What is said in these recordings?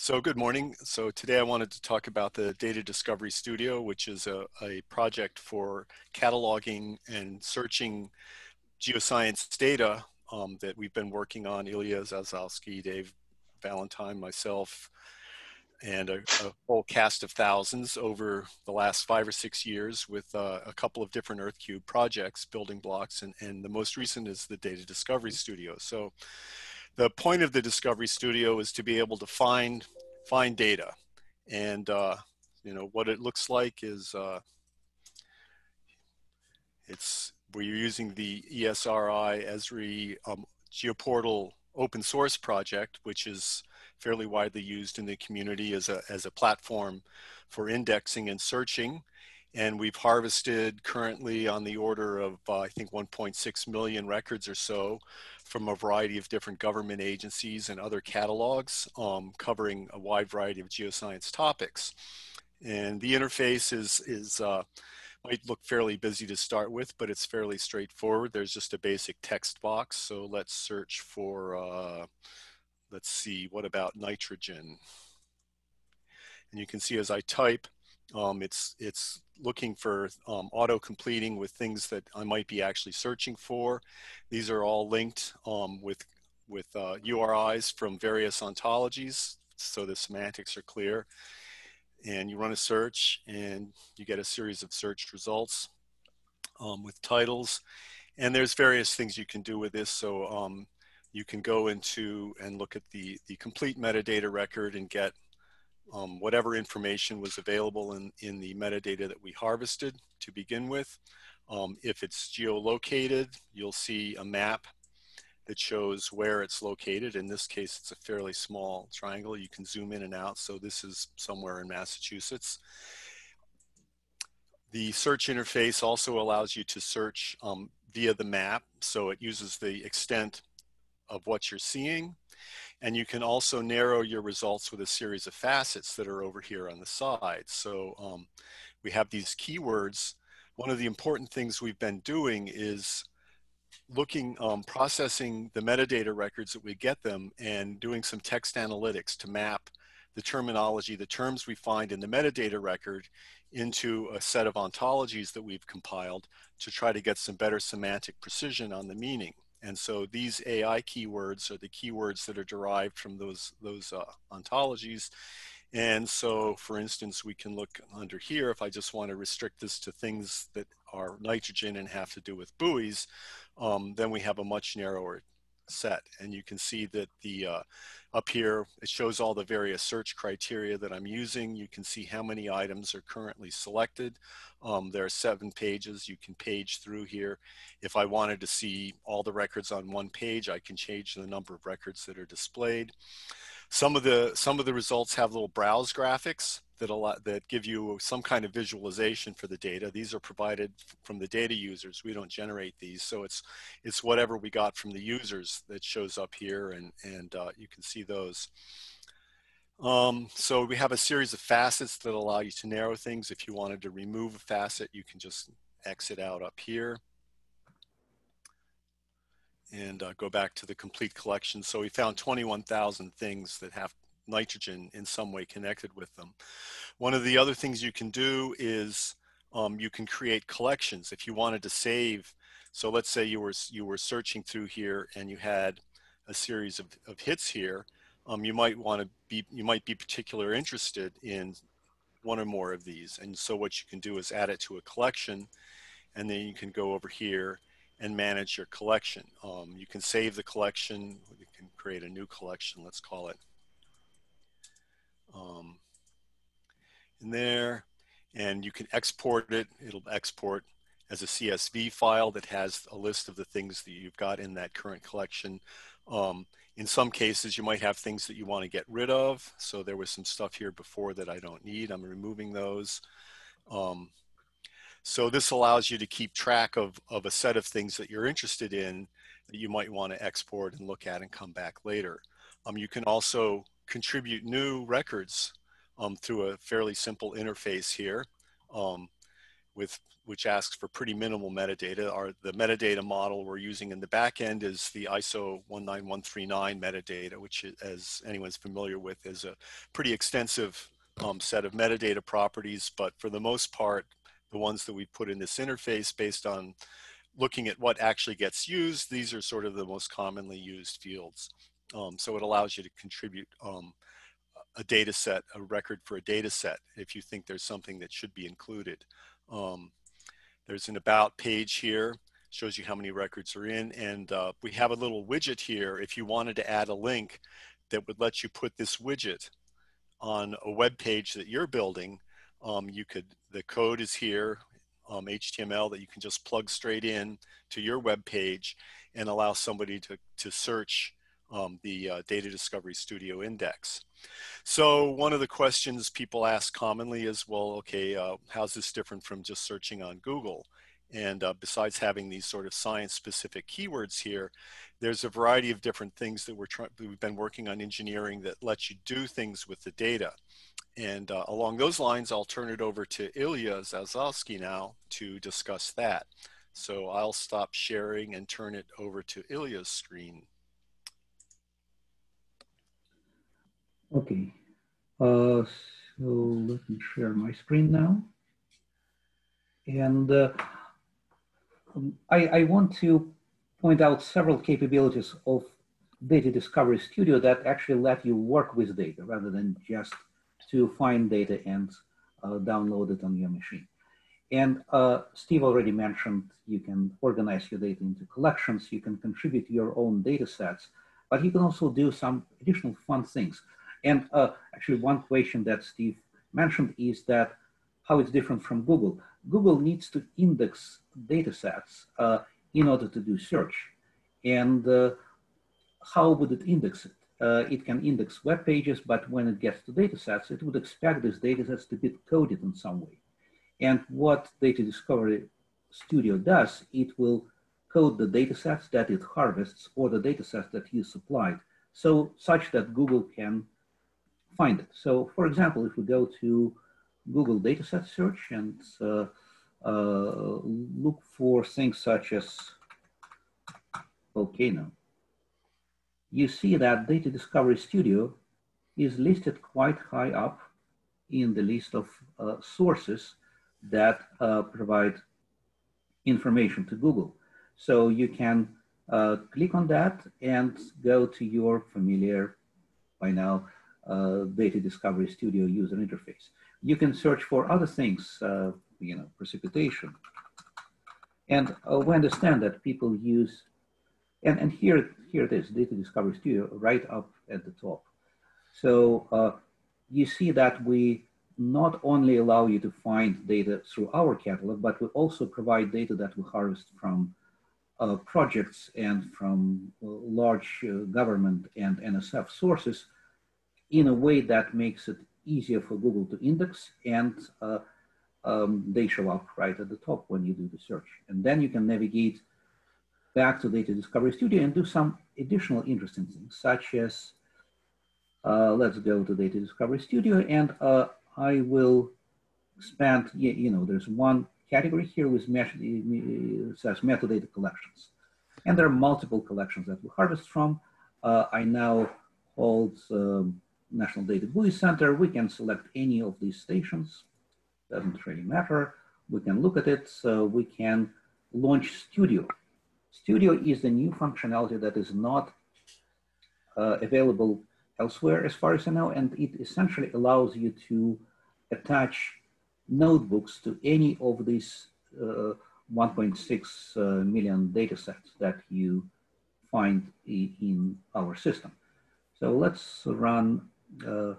So good morning. So today I wanted to talk about the Data Discovery Studio, which is a, a project for cataloging and searching geoscience data um, that we've been working on, Ilya Zaslavsky, Dave Valentine, myself, and a, a, whole cast of thousands over the last five or six years with uh, a couple of different EarthCube projects, building blocks, and, and the most recent is the Data Discovery Studio. So the point of the Discovery Studio is to be able to find find data, and uh, you know what it looks like is uh, it's we're using the ESRI Esri um, Geoportal open source project, which is fairly widely used in the community as a as a platform for indexing and searching. And we've harvested currently on the order of, uh, I think, 1.6 million records or so from a variety of different government agencies and other catalogs um, covering a wide variety of geoscience topics. And the interface is, is uh, might look fairly busy to start with, but it's fairly straightforward. There's just a basic text box. So let's search for, uh, let's see, what about nitrogen? And you can see as I type, um, it's, it's looking for um, auto completing with things that I might be actually searching for. These are all linked um, with, with uh, URIs from various ontologies, so the semantics are clear. And you run a search and you get a series of search results um, with titles. And there's various things you can do with this. So um, you can go into and look at the, the complete metadata record and get um, whatever information was available in, in the metadata that we harvested to begin with. Um, if it's geolocated, you'll see a map that shows where it's located. In this case, it's a fairly small triangle. You can zoom in and out. So this is somewhere in Massachusetts. The search interface also allows you to search um, via the map. So it uses the extent of what you're seeing and you can also narrow your results with a series of facets that are over here on the side. So um, we have these keywords. One of the important things we've been doing is looking, um, processing the metadata records that we get them and doing some text analytics to map the terminology, the terms we find in the metadata record into a set of ontologies that we've compiled to try to get some better semantic precision on the meaning. And so these AI keywords are the keywords that are derived from those, those uh, ontologies. And so, for instance, we can look under here, if I just want to restrict this to things that are nitrogen and have to do with buoys, um, then we have a much narrower set. And you can see that the uh, up here, it shows all the various search criteria that I'm using. You can see how many items are currently selected. Um, there are seven pages you can page through here. If I wanted to see all the records on one page, I can change the number of records that are displayed. Some of the, some of the results have little browse graphics that, allow, that give you some kind of visualization for the data. These are provided from the data users. We don't generate these. So it's, it's whatever we got from the users that shows up here and, and uh, you can see those. Um, so we have a series of facets that allow you to narrow things. If you wanted to remove a facet, you can just exit out up here and uh, go back to the complete collection. So we found 21,000 things that have nitrogen in some way connected with them. One of the other things you can do is um, you can create collections. If you wanted to save, so let's say you were, you were searching through here and you had a series of, of hits here, um, you might want to be, you might be particular interested in one or more of these. And so what you can do is add it to a collection and then you can go over here and manage your collection. Um, you can save the collection, you can create a new collection, let's call it um, in there, and you can export it. It'll export as a CSV file that has a list of the things that you've got in that current collection. Um, in some cases, you might have things that you want to get rid of. So there was some stuff here before that I don't need. I'm removing those. Um, so this allows you to keep track of, of a set of things that you're interested in that you might want to export and look at and come back later. Um, you can also contribute new records um, through a fairly simple interface here. Um, with which asks for pretty minimal metadata. Our, the metadata model we're using in the back end is the ISO 19139 metadata, which as anyone's familiar with is a pretty extensive um, set of metadata properties, but for the most part, the ones that we put in this interface based on looking at what actually gets used, these are sort of the most commonly used fields. Um, so it allows you to contribute um, a data set, a record for a data set, if you think there's something that should be included. Um, there's an about page here, shows you how many records are in, and uh, we have a little widget here if you wanted to add a link that would let you put this widget on a web page that you're building. Um, you could, the code is here, um, HTML that you can just plug straight in to your web page and allow somebody to, to search um, the uh, Data Discovery Studio index. So one of the questions people ask commonly is, well, okay, uh, how's this different from just searching on Google? And uh, besides having these sort of science-specific keywords here, there's a variety of different things that we're trying, we've been working on engineering that lets you do things with the data. And uh, along those lines, I'll turn it over to Ilya Zaslavsky now to discuss that. So I'll stop sharing and turn it over to Ilya's screen. Okay, uh, so let me share my screen now. And uh, I, I want to point out several capabilities of Data Discovery Studio that actually let you work with data rather than just to find data and uh, download it on your machine. And uh, Steve already mentioned you can organize your data into collections, you can contribute your own data sets, but you can also do some additional fun things. And uh, actually one question that Steve mentioned is that how it's different from Google. Google needs to index data sets uh, in order to do search. And uh, how would it index it? Uh, it can index web pages, but when it gets to data sets, it would expect these data sets to be coded in some way. And what Data Discovery Studio does, it will code the data sets that it harvests or the data sets that you supplied, so such that Google can find it. So for example, if we go to Google dataset search and uh, uh, look for things such as volcano, you see that Data Discovery Studio is listed quite high up in the list of uh, sources that provide information to Google. So you can uh, click on that and go to your familiar by now uh, Data Discovery Studio user interface. You can search for other things, uh, you know, precipitation. And uh, we understand that people use, and, and here, here it is, Data Discovery Studio right up at the top. So uh, you see that we not only allow you to find data through our catalog, but we also provide data that we harvest from uh, projects and from uh, large uh, government and NSF sources in a way that makes it easier for Google to index and uh, um, they show up right at the top when you do the search. And then you can navigate back to Data Discovery Studio and do some additional interesting things, such as, uh, let's go to Data Discovery Studio and uh, I will expand, you know, there's one category here with says metadata collections. And there are multiple collections that we harvest from. Uh, I now hold um, National Data Buoy Center, we can select any of these stations. Doesn't really matter. We can look at it. So we can launch Studio. Studio is the new functionality that is not uh, available elsewhere as far as I know, and it essentially allows you to attach notebooks to any of these uh, 1.6 uh, million data sets that you find in our system. So let's run uh,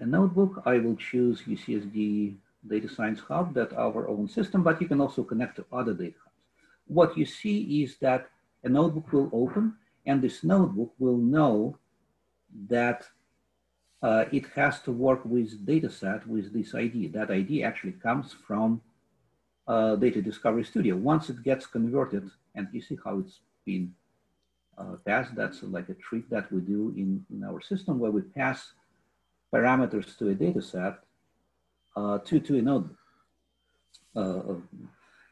a notebook, I will choose UCSD Data Science Hub, that our own system, but you can also connect to other data hubs. What you see is that a notebook will open and this notebook will know that uh, it has to work with data set with this ID. That ID actually comes from uh, Data Discovery Studio. Once it gets converted, and you see how it's been uh, pass. That's like a trick that we do in, in our system where we pass parameters to a data set uh, to, to a notebook. uh,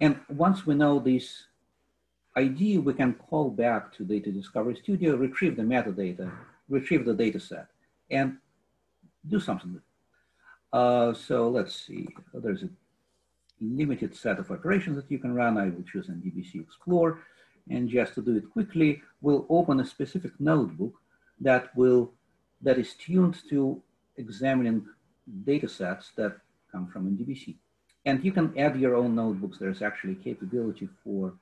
and once we know this ID, we can call back to Data Discovery Studio, retrieve the metadata, retrieve the data set, and do something. Uh, so let's see, there's a limited set of operations that you can run. I will choose NDBC Explore. And just to do it quickly, we'll open a specific notebook that will that is tuned to examining data sets that come from NDBC. And you can add your own notebooks. There's actually capability for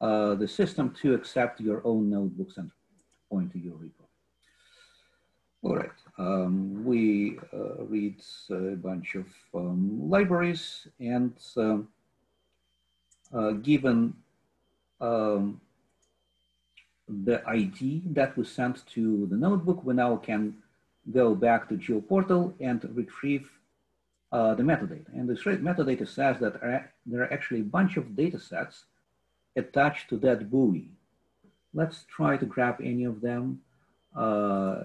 uh, the system to accept your own notebooks and point to your repo. All right, um, we uh, read a bunch of um, libraries and um, uh, given um, the ID that was sent to the notebook, we now can go back to GeoPortal and retrieve uh, the metadata. And this metadata says that there are actually a bunch of data sets attached to that buoy. Let's try to grab any of them. Uh,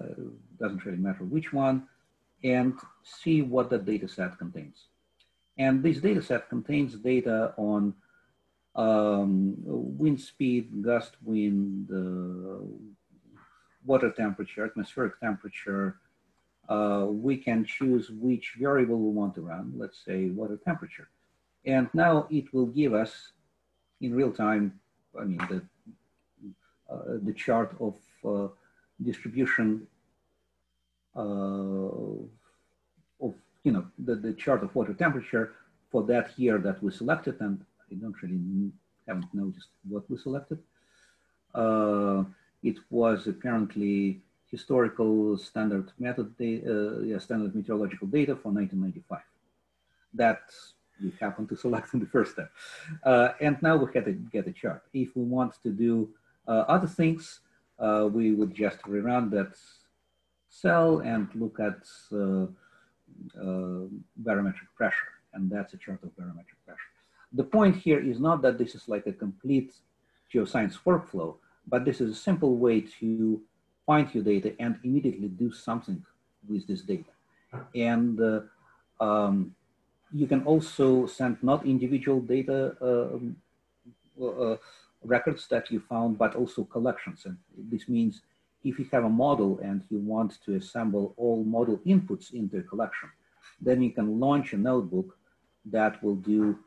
doesn't really matter which one, and see what the data set contains. And this data set contains data on um, wind speed, gust wind, uh, water temperature, atmospheric temperature. Uh, we can choose which variable we want to run, let's say water temperature. And now it will give us in real time, I mean, the, uh, the chart of uh, distribution uh, of, you know, the, the chart of water temperature for that year that we selected, and I don't really haven't noticed what we selected. Uh, it was apparently historical standard method, uh, yeah, standard meteorological data for 1995. That we happened to select in the first step. Uh, and now we had to get a chart. If we want to do uh, other things, uh, we would just rerun that cell and look at uh, barometric pressure. And that's a chart of barometric pressure. The point here is not that this is like a complete geoscience workflow, but this is a simple way to find your data and immediately do something with this data. And uh, um, you can also send not individual data um, uh, records that you found, but also collections. And this means if you have a model and you want to assemble all model inputs into a collection, then you can launch a notebook that will do,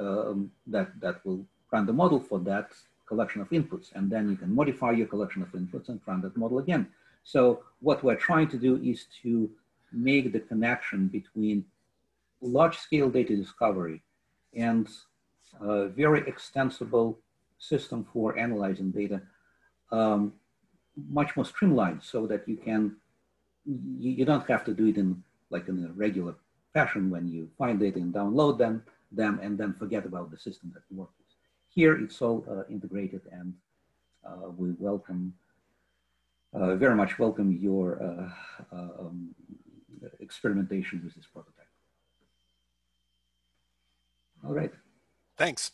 um, that, that will run the model for that collection of inputs. And then you can modify your collection of inputs and run that model again. So what we're trying to do is to make the connection between large scale data discovery and a very extensible system for analyzing data um, much more streamlined so that you can, you, you, don't have to do it in like in a regular fashion when you find data and download them, them and then forget about the system that you work with. Here it's all uh, integrated and uh, we welcome, uh, very much welcome your um, experimentation with this prototype. All right. Thanks.